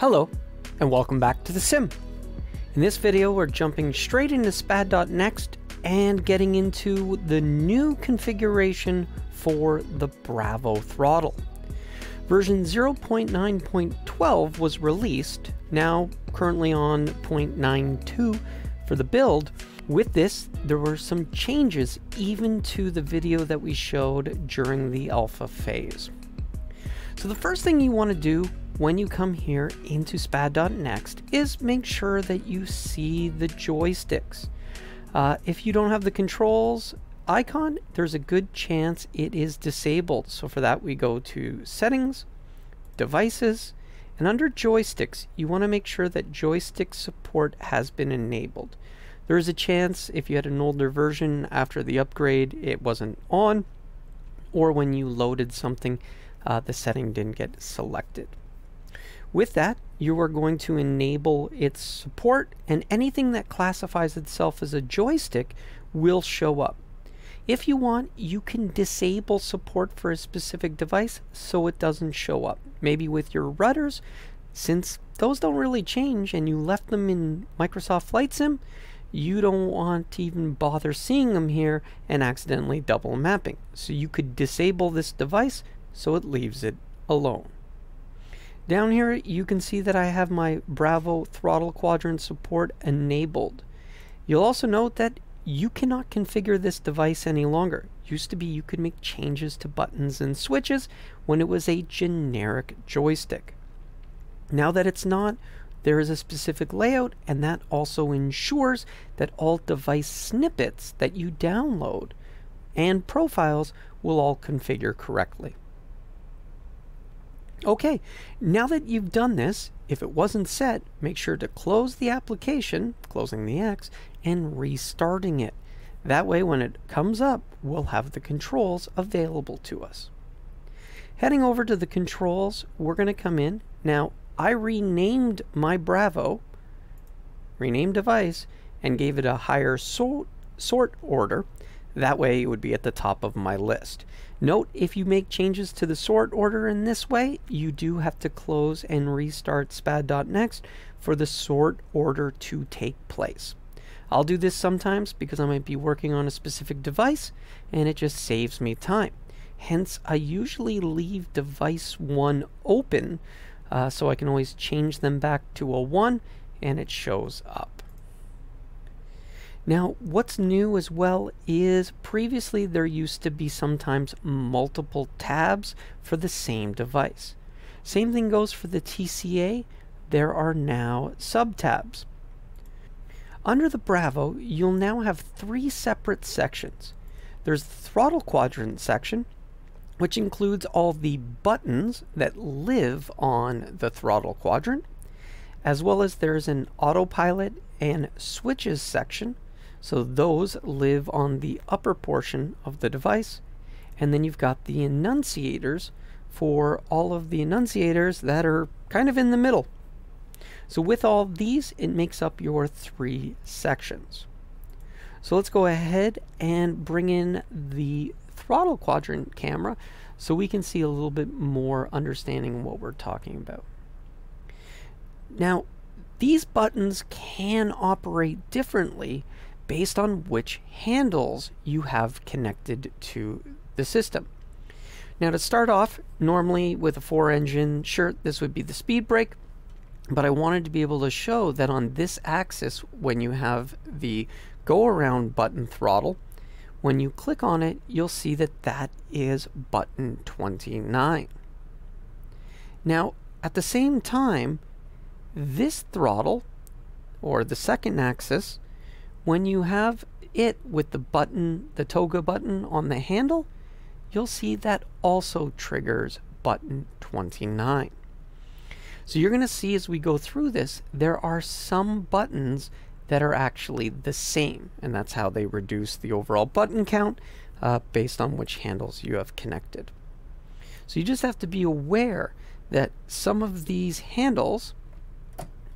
Hello, and welcome back to The Sim. In this video, we're jumping straight into SPAD.next and getting into the new configuration for the Bravo throttle. Version 0.9.12 was released, now currently on 0.92 for the build. With this, there were some changes even to the video that we showed during the alpha phase. So the first thing you want to do when you come here into SPAD.next is make sure that you see the joysticks. Uh, if you don't have the controls icon, there's a good chance it is disabled. So for that, we go to Settings, Devices, and under Joysticks, you want to make sure that joystick support has been enabled. There is a chance if you had an older version after the upgrade, it wasn't on, or when you loaded something, uh, the setting didn't get selected. With that, you are going to enable its support and anything that classifies itself as a joystick will show up. If you want, you can disable support for a specific device so it doesn't show up. Maybe with your rudders, since those don't really change and you left them in Microsoft Flight Sim, you don't want to even bother seeing them here and accidentally double mapping. So you could disable this device so it leaves it alone. Down here, you can see that I have my Bravo throttle quadrant support enabled. You'll also note that you cannot configure this device any longer. Used to be you could make changes to buttons and switches when it was a generic joystick. Now that it's not, there is a specific layout and that also ensures that all device snippets that you download and profiles will all configure correctly. Okay, now that you've done this, if it wasn't set, make sure to close the application, closing the X, and restarting it. That way when it comes up, we'll have the controls available to us. Heading over to the controls, we're going to come in. Now, I renamed my Bravo, rename device, and gave it a higher sort, sort order. That way it would be at the top of my list. Note, if you make changes to the sort order in this way, you do have to close and restart SPAD.next for the sort order to take place. I'll do this sometimes because I might be working on a specific device and it just saves me time. Hence, I usually leave device 1 open uh, so I can always change them back to a 1 and it shows up. Now, what's new as well is previously there used to be sometimes multiple tabs for the same device. Same thing goes for the TCA. There are now subtabs. Under the Bravo, you'll now have three separate sections. There's the throttle quadrant section, which includes all the buttons that live on the throttle quadrant, as well as there's an autopilot and switches section, so those live on the upper portion of the device. And then you've got the annunciators for all of the annunciators that are kind of in the middle. So with all these, it makes up your three sections. So let's go ahead and bring in the throttle quadrant camera so we can see a little bit more understanding what we're talking about. Now, these buttons can operate differently based on which handles you have connected to the system. Now to start off, normally with a four engine, shirt, this would be the speed brake, but I wanted to be able to show that on this axis, when you have the go around button throttle, when you click on it, you'll see that that is button 29. Now, at the same time, this throttle, or the second axis, when you have it with the button, the toga button on the handle, you'll see that also triggers button 29. So you're going to see as we go through this, there are some buttons that are actually the same, and that's how they reduce the overall button count uh, based on which handles you have connected. So you just have to be aware that some of these handles,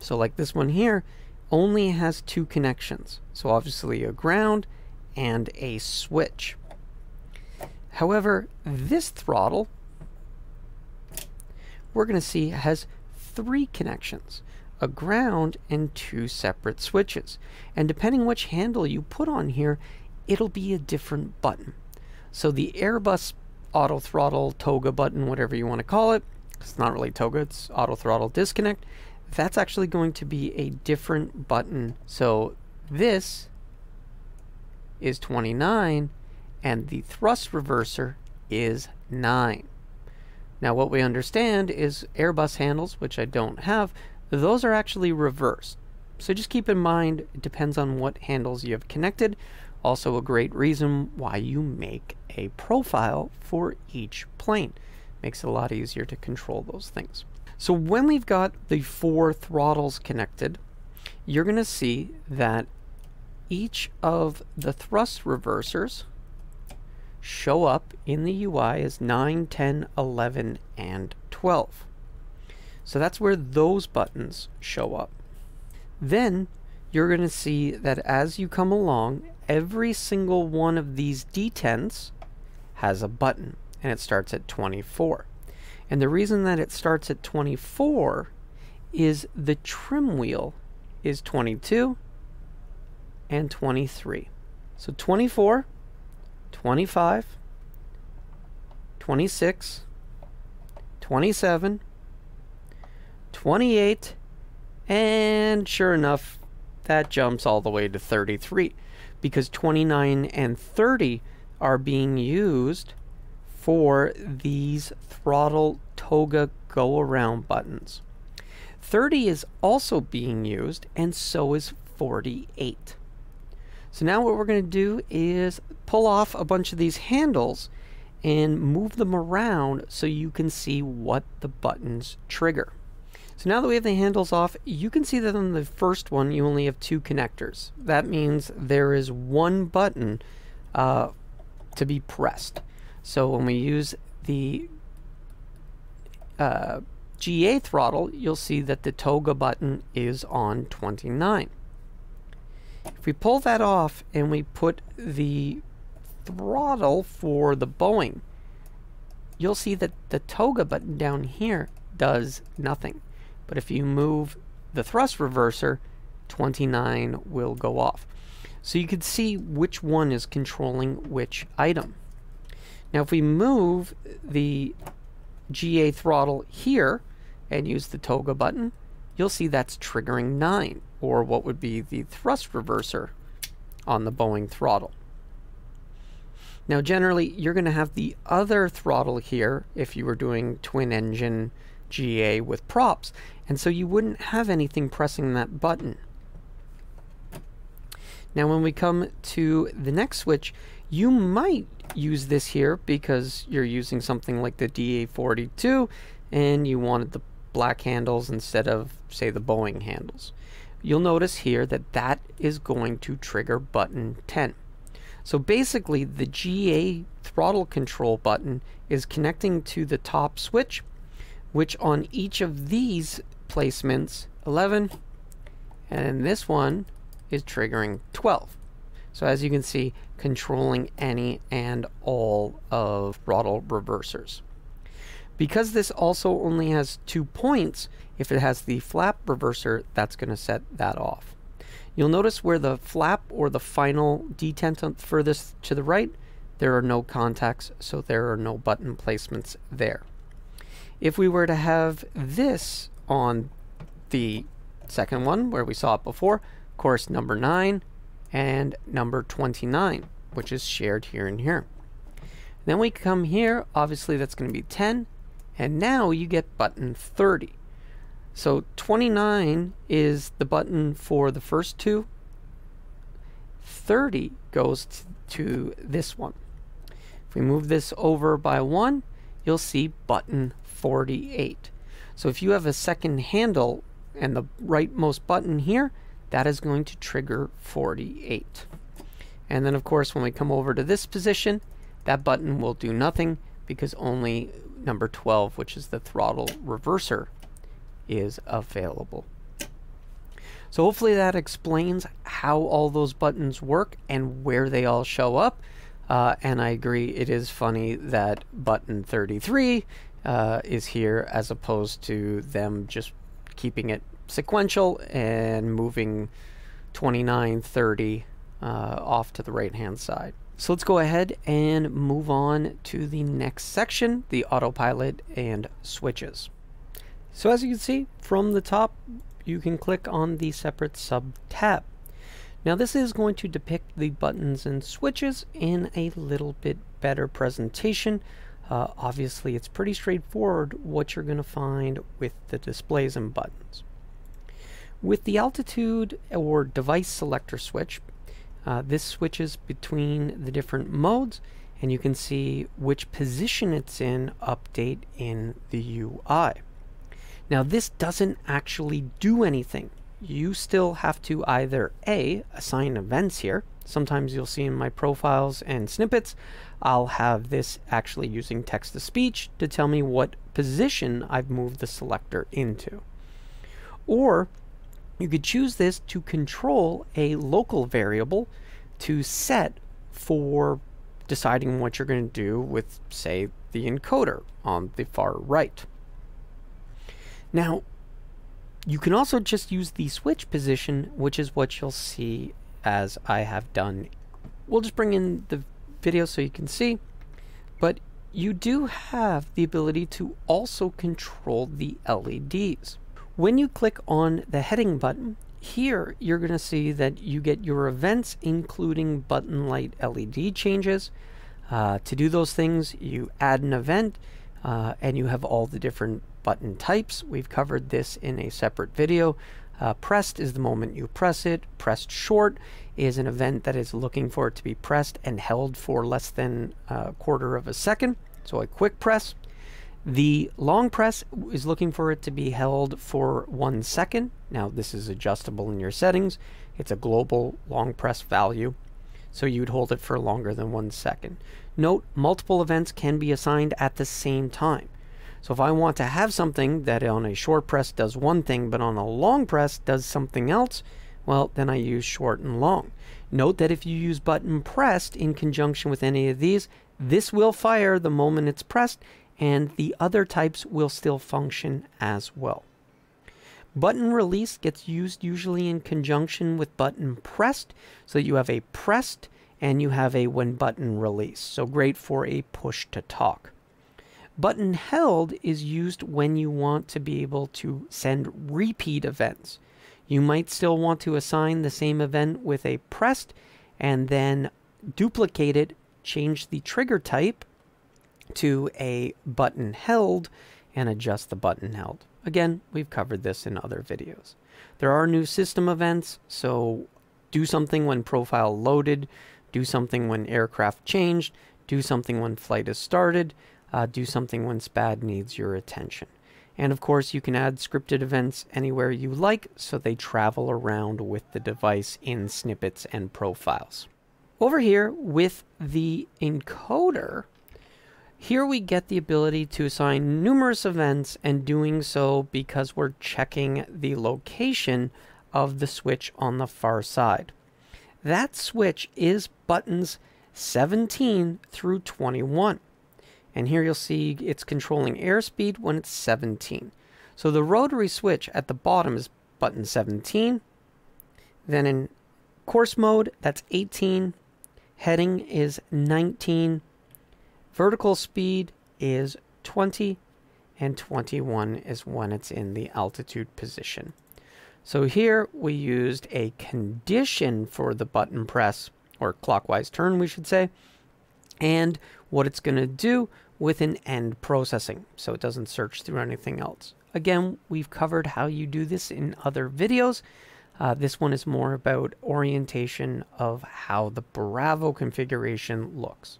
so like this one here, only has two connections. So obviously a ground and a switch. However, this throttle, we're going to see has three connections, a ground and two separate switches. And depending which handle you put on here, it'll be a different button. So the Airbus auto throttle toga button, whatever you want to call it, it's not really toga, it's auto throttle disconnect, that's actually going to be a different button. So this is 29 and the thrust reverser is 9. Now what we understand is Airbus handles, which I don't have, those are actually reversed. So just keep in mind, it depends on what handles you have connected. Also a great reason why you make a profile for each plane. Makes it a lot easier to control those things. So when we've got the four throttles connected, you're going to see that each of the thrust reversers show up in the UI as 9, 10, 11, and 12. So that's where those buttons show up. Then you're going to see that as you come along, every single one of these detents has a button, and it starts at 24. And the reason that it starts at 24 is the trim wheel is 22 and 23. So 24, 25, 26, 27, 28, and sure enough, that jumps all the way to 33 because 29 and 30 are being used for these throttle toga go around buttons. 30 is also being used and so is 48. So now what we're going to do is pull off a bunch of these handles and move them around so you can see what the buttons trigger. So now that we have the handles off, you can see that on the first one you only have two connectors. That means there is one button uh, to be pressed. So when we use the uh, GA throttle, you'll see that the toga button is on 29. If we pull that off and we put the throttle for the Boeing, you'll see that the toga button down here does nothing. But if you move the thrust reverser, 29 will go off. So you can see which one is controlling which item. Now if we move the GA throttle here and use the toga button, you'll see that's triggering 9, or what would be the thrust reverser on the Boeing throttle. Now generally you're going to have the other throttle here if you were doing twin engine GA with props, and so you wouldn't have anything pressing that button. Now when we come to the next switch, you might use this here because you're using something like the DA42 and you wanted the black handles instead of say the Boeing handles. You'll notice here that that is going to trigger button 10. So basically the GA throttle control button is connecting to the top switch which on each of these placements 11 and this one is triggering 12. So as you can see, controlling any and all of throttle reversers. Because this also only has two points, if it has the flap reverser, that's going to set that off. You'll notice where the flap or the final detent furthest to the right, there are no contacts, so there are no button placements there. If we were to have this on the second one, where we saw it before, course number 9 and number 29, which is shared here and here. Then we come here, obviously that's going to be 10, and now you get button 30. So 29 is the button for the first two. 30 goes to this one. If we move this over by one, you'll see button 48. So if you have a second handle and the rightmost button here, that is going to trigger 48. And then of course when we come over to this position, that button will do nothing because only number 12, which is the throttle reverser, is available. So hopefully that explains how all those buttons work and where they all show up. Uh, and I agree, it is funny that button 33 uh, is here as opposed to them just keeping it sequential and moving 29, 30 uh, off to the right hand side. So let's go ahead and move on to the next section, the autopilot and switches. So as you can see from the top, you can click on the separate sub tab. Now this is going to depict the buttons and switches in a little bit better presentation. Uh, obviously it's pretty straightforward what you're going to find with the displays and buttons. With the altitude or device selector switch, uh, this switches between the different modes and you can see which position it's in update in the UI. Now this doesn't actually do anything. You still have to either A, assign events here. Sometimes you'll see in my profiles and snippets, I'll have this actually using text-to-speech to tell me what position I've moved the selector into. Or you could choose this to control a local variable to set for deciding what you're going to do with, say, the encoder on the far right. Now, you can also just use the switch position, which is what you'll see as I have done. We'll just bring in the video so you can see, but you do have the ability to also control the LEDs. When you click on the heading button, here you're going to see that you get your events including button light LED changes. Uh, to do those things, you add an event uh, and you have all the different button types. We've covered this in a separate video. Uh, pressed is the moment you press it. Pressed short is an event that is looking for it to be pressed and held for less than a quarter of a second. So a quick press. The long press is looking for it to be held for one second. Now this is adjustable in your settings. It's a global long press value, so you'd hold it for longer than one second. Note, multiple events can be assigned at the same time. So if I want to have something that on a short press does one thing, but on a long press does something else, well, then I use short and long. Note that if you use button pressed in conjunction with any of these, this will fire the moment it's pressed and the other types will still function as well. Button release gets used usually in conjunction with button pressed, so you have a pressed and you have a when button release, so great for a push to talk. Button held is used when you want to be able to send repeat events. You might still want to assign the same event with a pressed and then duplicate it, change the trigger type, to a button held and adjust the button held. Again, we've covered this in other videos. There are new system events, so do something when profile loaded, do something when aircraft changed, do something when flight is started, uh, do something when SPAD needs your attention. And of course, you can add scripted events anywhere you like, so they travel around with the device in snippets and profiles. Over here with the encoder, here we get the ability to assign numerous events and doing so because we're checking the location of the switch on the far side. That switch is buttons 17 through 21. And here you'll see it's controlling airspeed when it's 17. So the rotary switch at the bottom is button 17. Then in course mode, that's 18. Heading is 19 Vertical speed is 20 and 21 is when it's in the altitude position. So here we used a condition for the button press, or clockwise turn we should say, and what it's going to do with an end processing, so it doesn't search through anything else. Again, we've covered how you do this in other videos. Uh, this one is more about orientation of how the Bravo configuration looks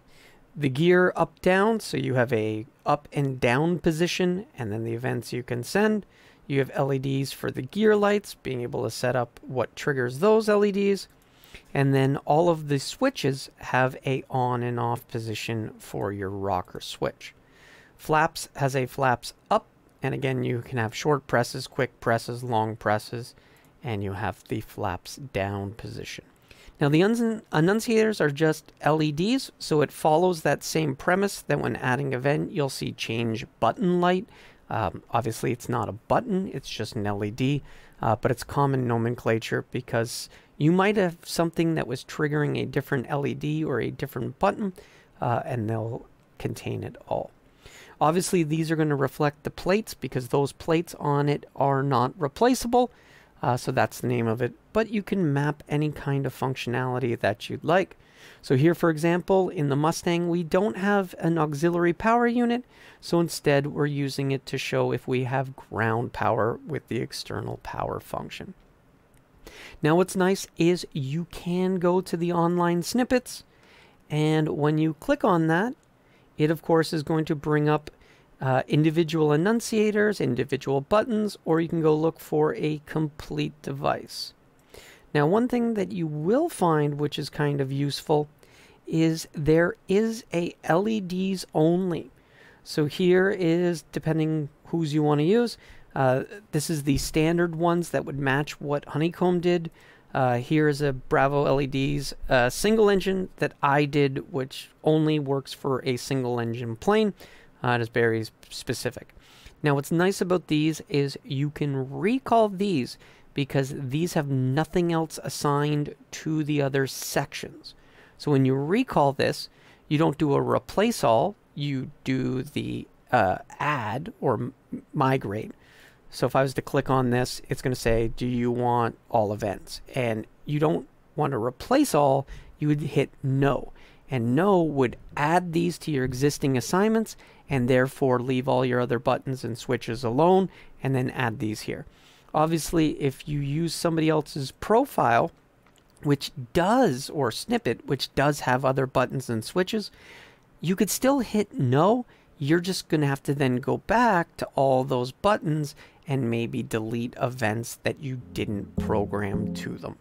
the gear up down. So you have a up and down position and then the events you can send. You have LEDs for the gear lights being able to set up what triggers those LEDs and then all of the switches have a on and off position for your rocker switch. Flaps has a flaps up and again you can have short presses quick presses long presses and you have the flaps down position now the annunciators are just LEDs, so it follows that same premise that when adding event, you'll see change button light Um, obviously, it's not a button, it's just an LED, uh, but it's common nomenclature because you might have something that was triggering a different LED or a different button, uh, and they'll contain it all. Obviously, these are going to reflect the plates because those plates on it are not replaceable. Uh, so that's the name of it. But you can map any kind of functionality that you'd like. So here, for example, in the Mustang, we don't have an auxiliary power unit. So instead, we're using it to show if we have ground power with the external power function. Now, what's nice is you can go to the online snippets. And when you click on that, it, of course, is going to bring up uh, individual annunciators, individual buttons, or you can go look for a complete device. Now, one thing that you will find, which is kind of useful, is there is a LEDs only. So here is, depending whose you want to use, uh, this is the standard ones that would match what Honeycomb did. Uh, here is a Bravo LEDs uh, single engine that I did, which only works for a single engine plane. Uh, it is very specific. Now, what's nice about these is you can recall these because these have nothing else assigned to the other sections. So when you recall this, you don't do a replace all, you do the uh, add or migrate. So if I was to click on this, it's going to say, do you want all events? And you don't want to replace all, you would hit no. And no would add these to your existing assignments and therefore leave all your other buttons and switches alone and then add these here. Obviously, if you use somebody else's profile, which does, or snippet, which does have other buttons and switches, you could still hit no. You're just going to have to then go back to all those buttons and maybe delete events that you didn't program to them.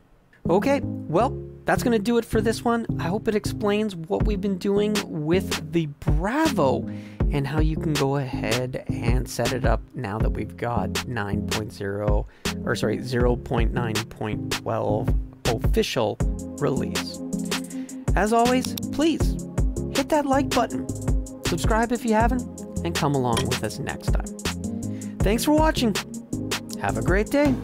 Okay, well, that's going to do it for this one. I hope it explains what we've been doing with the Bravo and how you can go ahead and set it up now that we've got 9.0 or sorry 0.9.12 official release. As always, please hit that like button, subscribe if you haven't, and come along with us next time. Thanks for watching. Have a great day.